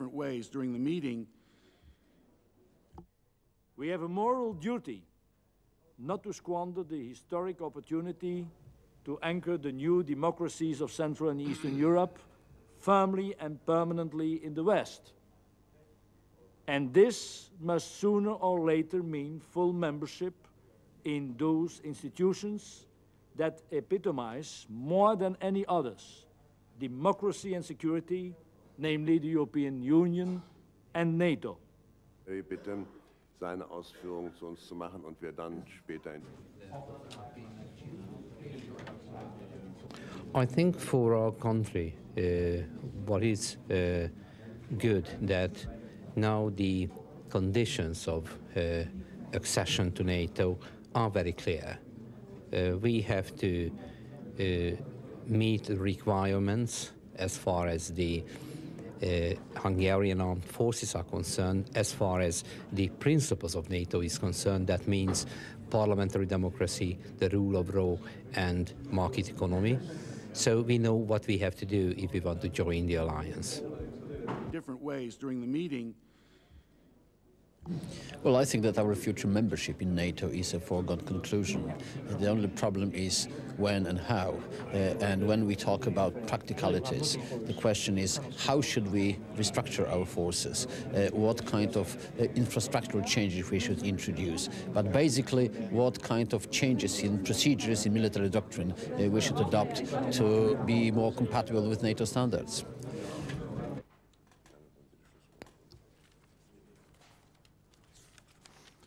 ways during the meeting. We have a moral duty not to squander the historic opportunity to anchor the new democracies of Central and Eastern Europe firmly and permanently in the West. And this must sooner or later mean full membership in those institutions that epitomize more than any others democracy and security, namely the European Union and NATO. Ich bitte, seine Ausführungen zu uns zu machen und wir dann später in I think for our country, uh, what is uh, good that now the conditions of uh, accession to NATO are very clear. Uh, we have to uh, meet the requirements as far as the uh, Uh, Hungarian armed forces are concerned, as far as the principles of NATO is concerned. That means parliamentary democracy, the rule of law, and market economy. So we know what we have to do if we want to join the alliance. Different ways during the meeting. Well, I think that our future membership in NATO is a foregone conclusion. The only problem is when and how. Uh, and when we talk about practicalities, the question is how should we restructure our forces? Uh, what kind of uh, infrastructural changes we should introduce? But basically, what kind of changes in procedures in military doctrine uh, we should adopt to be more compatible with NATO standards?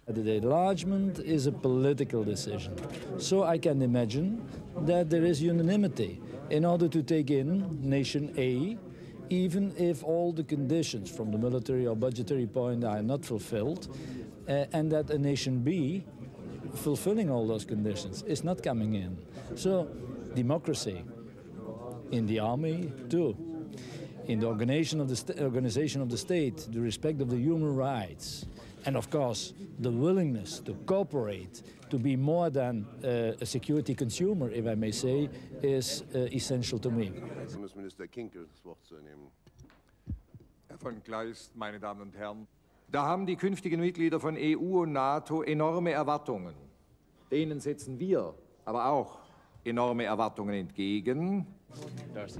The enlargement is a political decision. So I can imagine that there is unanimity in order to take in nation A, even if all the conditions from the military or budgetary point are not fulfilled, uh, and that a nation B, fulfilling all those conditions, is not coming in. So democracy in the army too. In the organization of the, organization of the state, the respect of the human rights, and of course, the willingness to cooperate, to be more than uh, a security consumer, if I may say, is uh, essential to me. Bundesminister Kinkel das Wort zu nehmen. Herr von Kleist, meine Damen und Herren, da haben die künftigen Mitglieder von EU und NATO enorme Erwartungen. Denen setzen wir aber auch enorme Erwartungen entgegen. Darcy.